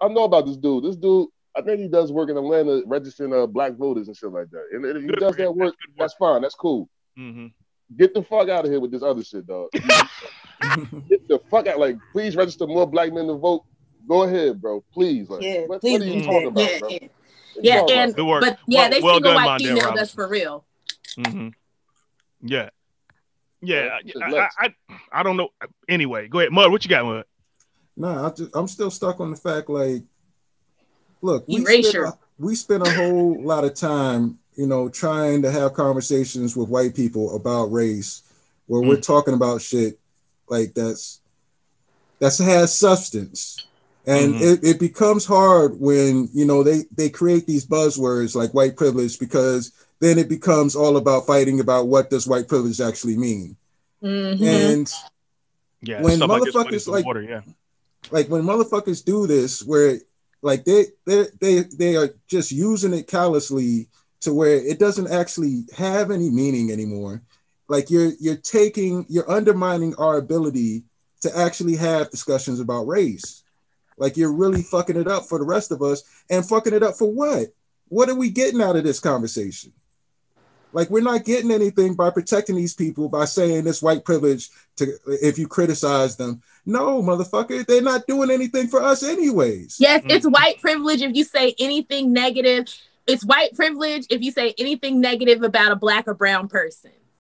I know about this dude. This dude, I think he does work in Atlanta, registering uh, black voters and shit like that. And if he Good does that work, That's work. that's fine. That's cool. Mm-hmm. Get the fuck out of here with this other shit, dog. Get the fuck out. Like, please register more black men to vote. Go ahead, bro. Please. Like, Yeah, what, please what are you do talking about, Yeah, bro? yeah. Yeah, and about? Work. but yeah, Well- they well single done, white Mondale female Robinson. us for real. Mm-hmm. Yeah. Yeah, Yeah, I, I, I, I don't know. Anyway, go ahead, Mud. What you got, Mud? Nah, I just, I'm still stuck on the fact like, look, we Erasure. spend, a, we spend a whole lot of time, you know, trying to have conversations with white people about race, where we're talking about shit like that's that's has substance, and Mhm. it, it becomes hard when you know they they create these buzzwords like white privilege because then it becomes all about fighting about what does white privilege actually mean, Mhm. and Yeah, When stuff motherfuckers put like- water, yeah. Like when motherfuckers do this where like they they they they are just using it callously to where it doesn't actually have any meaning anymore. Like you're you're taking you're undermining our ability to actually have discussions about race. Like you're really fucking it up for the rest of us. And fucking it up for what? What are we getting out of this conversation like we're not getting anything by protecting these people by saying this white privilege to if you criticize them no, motherfucker, they're not doing anything for us, anyways. Yes, it's mm-hmm. white privilege if you say anything negative. It's white privilege if you say anything negative about a black or brown person.